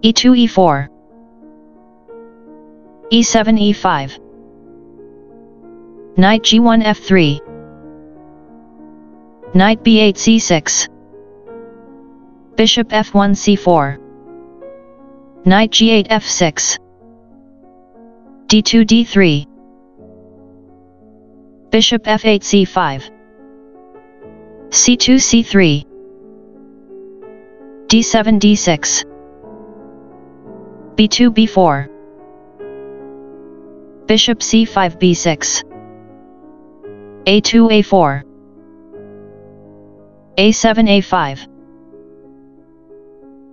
e2 e4 e7 e5 Knight g1 f3 Knight b8 c6 Bishop f1 c4 Knight g8 f6 d2 d3 Bishop f8 c5 c2 c3 d7 d6 b2 b4 Bishop c5 b6 a2 a4 a7 a5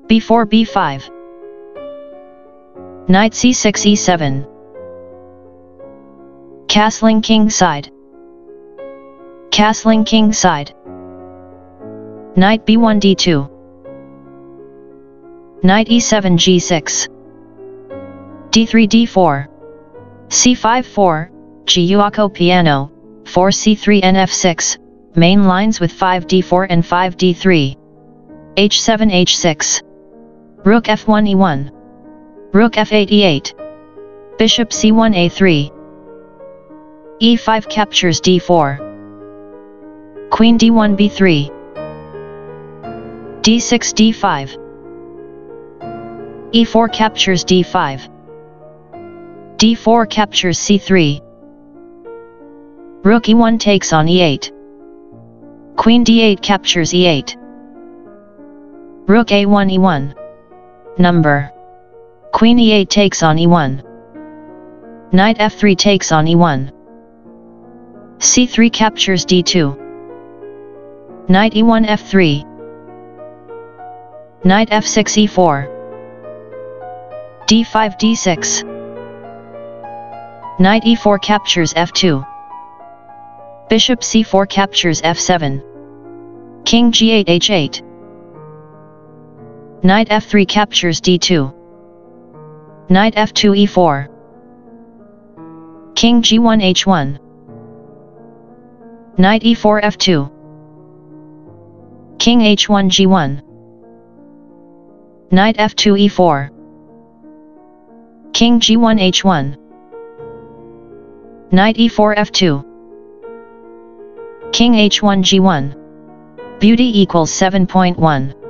b4 b5 Knight c6 e7 Castling king side. Castling king side. Knight b1 d2 Knight e7 g6 d3 d4 c5 4 Giuoco piano. 4 c3 and f6 main lines with 5 d4 and 5 d3 h7 h6 Rook f1 e1 Rook f8 e8 Bishop c1 a3 e5 captures d4 Queen d1 b3 d6 d5 e4 captures d5 d4 captures c3 Rook e1 takes on e8 Queen d8 captures e8 Rook a1 e1 Number. Queen e8 takes on e1 Knight f3 takes on e1 c3 captures d2 Knight e1 f3 Knight f6 e4 d5 d6 Knight e4 captures f2 Bishop c4 captures f7 King g8 h8 Knight f3 captures d2 Knight f2 e4 King g1 h1 Knight e4 f2 King h1 g1 Knight f2 e4 King g1 h1 Knight e4 f2 King h1 g1 Beauty equals 7.1